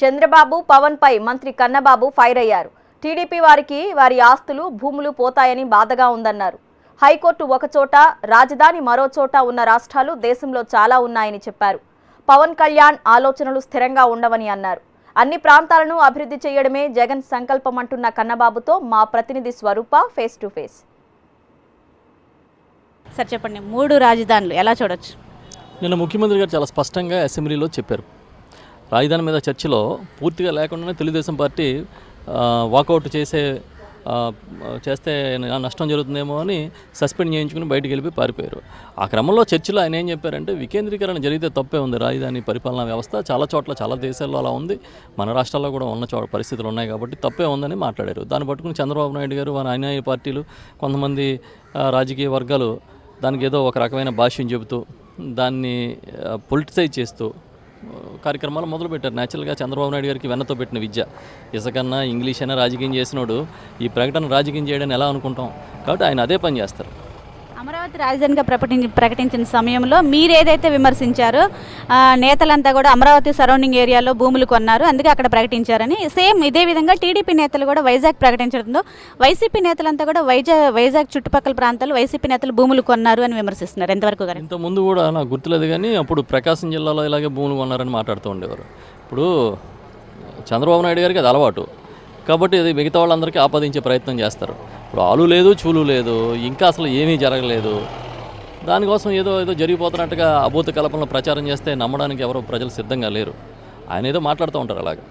చంద్రబాబు పవన్ పై మంత్రి కన్నబాబు ఫైర్ అయ్యారు. టీడీపీ వారికి వారి ఆస్తులు భూములు పోతాయని బాధగా ఉందన్నారు. హైకోర్టు ఒకచోట రాజధాని మరో చోట ఉన్న రాష్ట్రాలు దేశంలో చాలా ఉన్నాయని చెప్పారు. పవన్ కళ్యాణ్ ఆలోచనలు స్థిరంగా ఉండవని అన్నారు. అన్ని ప్రాంతాలను అభివృద్ధి చేయడమే జగన్ సంకల్పం అంటున్న కన్నబాబుతో మా ప్రతినిధి Swarupa face to face. Sir చెప్పండి మూడు రాజధానులు ఎలా చూడొచ్చు? నిన్న ముఖ్యమంత్రి గారు చాలా స్పష్టంగా అసెంబ్లీలో చెప్పారు. రాజధాని మీద చర్చలో పూర్తిగా లేకుండానే తెలుగుదేశం పార్టీ వాకౌట్ చేసే చేస్తే నష్టం జరుగుతుందేమో అని సస్పెండ్ చేయించుకుని బయటికి వెళ్ళి పారిపోయారు. ఆ క్రమంలో చర్చలో ఆయన ఏం చెప్పారంటే వికేంద్రీకరణ జరిగితే తప్పే ఉంది. రాజధాని పరిపాలనా వ్యవస్థ చాలా చోట్ల చాలా దేశాల్లో అలా ఉంది. మన రాష్ట్రాల్లో కూడా ఉన్న చోట పరిస్థితులు ఉన్నాయి కాబట్టి తప్పే ఉందని మాట్లాడారు. దాన్ని పట్టుకుని చంద్రబాబు నాయుడు గారు వారి ఆయన పార్టీలు కొంతమంది రాజకీయ వర్గాలు దానికి ఏదో ఒక రకమైన భాష్యం చెబుతూ దాన్ని పొలిటిసైజ్ చేస్తూ కార్యక్రమాలు మొదలుపెట్టారు. న్యాచురల్గా చంద్రబాబు నాయుడు గారికి వెన్నతో పెట్టిన విద్య. ఇసకన్నా ఇంగ్లీష్ అయినా రాజకీయం చేసినోడు ఈ ప్రకటన రాజకీయం చేయడం ఎలా అనుకుంటాం? కాబట్టి ఆయన అదే పని చేస్తారు. అమరావతి రాజధానిగా ప్రకటించి ప్రకటించిన సమయంలో మీరు ఏదైతే విమర్శించారో నేతలంతా కూడా అమరావతి సరౌండింగ్ ఏరియాలో భూములు కొన్నారు అందుకే అక్కడ ప్రకటించారని. సేమ్ ఇదే విధంగా టీడీపీ నేతలు కూడా వైజాగ్ ప్రకటించడంతో వైసీపీ నేతలంతా కూడా వైజాగ్ వైజాగ్ చుట్టుపక్కల ప్రాంతాల్లో వైసీపీ నేతలు భూములు కొన్నారు అని విమర్శిస్తున్నారు. ఎంతవరకు కరెక్ట్ ఇంత ముందు కూడా నాకు గుర్తులేదు కానీ అప్పుడు ప్రకాశం జిల్లాలో ఇలాగే భూములు కొన్నారని మాట్లాడుతూ ఉండేవారు. ఇప్పుడు చంద్రబాబు నాయుడు గారికి అది అలవాటు. కాబట్టి అది మిగతా వాళ్ళందరికీ ఆపాదించే ప్రయత్నం చేస్తారు. ఇప్పుడు ఆలు లేదు చూలు లేదు ఇంకా అసలు ఏమీ జరగలేదు. దానికోసం ఏదో ఏదో జరిగిపోతున్నట్టుగా అభూత కల్పనలో ప్రచారం చేస్తే నమ్మడానికి ఎవరో ప్రజలు సిద్ధంగా లేరు. ఆయన ఏదో మాట్లాడుతూ ఉంటారు అలాగా.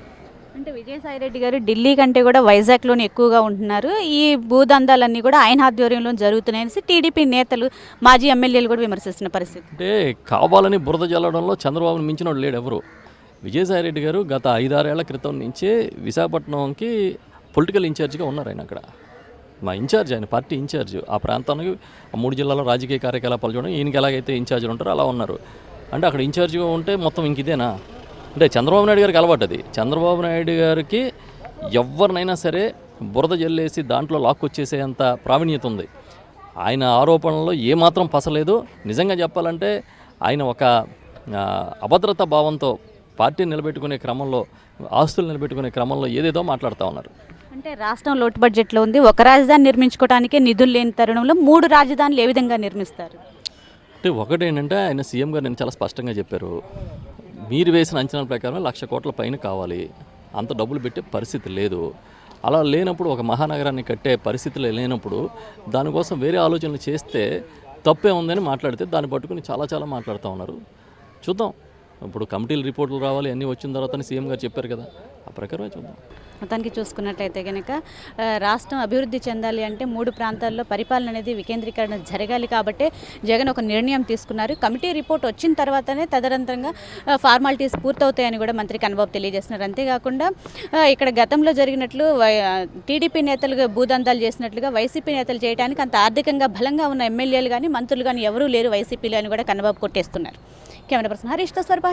అంటే విజయసాయి రెడ్డి గారు ఢిల్లీ కంటే కూడా వైజాగ్లోనే ఎక్కువగా ఉంటున్నారు. ఈ భూదందాలన్నీ కూడా ఆయన ఆధ్వర్యంలో జరుగుతున్నాయని టీడీపీ నేతలు మాజీ ఎమ్మెల్యేలు కూడా విమర్శిస్తున్న పరిస్థితి. అంటే కావాలని బురద జల్లడంలో చంద్రబాబుని మించినోడు లేడు ఎవరు. విజయసాయిరెడ్డి గారు గత ఐదారేళ్ళ క్రితం నుంచే విశాఖపట్నంకి పొలిటికల్ ఇన్ఛార్జిగా ఉన్నారు ఆయన అక్కడ. మా ఇన్ఛార్జ్ ఆయన పార్టీ ఇన్ఛార్జ్. ఆ ప్రాంతానికి ఆ మూడు జిల్లాలో రాజకీయ కార్యకలాపాలు చూడడం ఈయనకి ఎలాగైతే ఇన్ఛార్జీలు ఉంటారో అలా ఉన్నారు. అంటే అక్కడ ఇన్ఛార్జిగా ఉంటే మొత్తం ఇంక ఇదేనా? అంటే చంద్రబాబు నాయుడు గారికి అలవాటు అది. చంద్రబాబు నాయుడు గారికి ఎవరినైనా సరే బురద జల్లేసి దాంట్లో లాక్కొచ్చేసేంత ప్రావీణ్యత ఉంది. ఆయన ఆరోపణల్లో ఏమాత్రం పసలేదు. నిజంగా చెప్పాలంటే ఆయన ఒక అభద్రత అభద్రతా భావంతో పార్టీని నిలబెట్టుకునే క్రమంలో ఆస్తులు నిలబెట్టుకునే క్రమంలో ఏదేదో మాట్లాడుతూ ఉన్నారు. అంటే రాష్ట్రం లోటు బడ్జెట్లో ఉంది. ఒక రాజధాని నిర్మించుకోవడానికి నిధులు లేని తరుణంలో మూడు రాజధానులు ఏ విధంగా నిర్మిస్తారు? అంటే ఒకటి ఏంటంటే ఆయన సీఎం గారు నేను చాలా స్పష్టంగా చెప్పారు. మీరు వేసిన అంచనాల ప్రకారం లక్ష కోట్ల పైన కావాలి. అంత డబ్బులు పెట్టే పరిస్థితి లేదు. అలా లేనప్పుడు ఒక మహానగరాన్ని కట్టే పరిస్థితులు లేనప్పుడు దానికోసం వేరే ఆలోచనలు చేస్తే తప్పే ఉందని మాట్లాడితే దాన్ని పట్టుకుని చాలా చాలా మాట్లాడుతూ ఉన్నారు. చూద్దాం. ఇప్పుడు కమిటీల రిపోర్టులు రావాలి అన్నీ వచ్చిన తర్వాత సీఎం గారు చెప్పారు కదా. ఆ ప్రకారమే చూద్దాం. మొత్తానికి చూసుకున్నట్లయితే కనుక రాష్ట్రం అభివృద్ధి చెందాలి అంటే మూడు ప్రాంతాల్లో పరిపాలన అనేది వికేంద్రీకరణ జరగాలి కాబట్టి జగన్ ఒక నిర్ణయం తీసుకున్నారు. కమిటీ రిపోర్ట్ వచ్చిన తర్వాతనే తదనంతరంగా ఫార్మాలిటీస్ పూర్తవుతాయని కూడా మంత్రి కన్నబాబు తెలియజేస్తున్నారు. అంతేకాకుండా ఇక్కడ గతంలో జరిగినట్లు టీడీపీ నేతలుగా భూదందాలు చేసినట్లుగా వైసీపీ నేతలు చేయడానికి అంత ఆర్థికంగా బలంగా ఉన్న ఎమ్మెల్యేలు కానీ మంత్రులు కానీ ఎవరూ లేరు వైసీపీలో అని కూడా కన్నబాబు కొట్టేస్తున్నారు. కెమెరా పర్సన్ హరీష్తో స్వరూప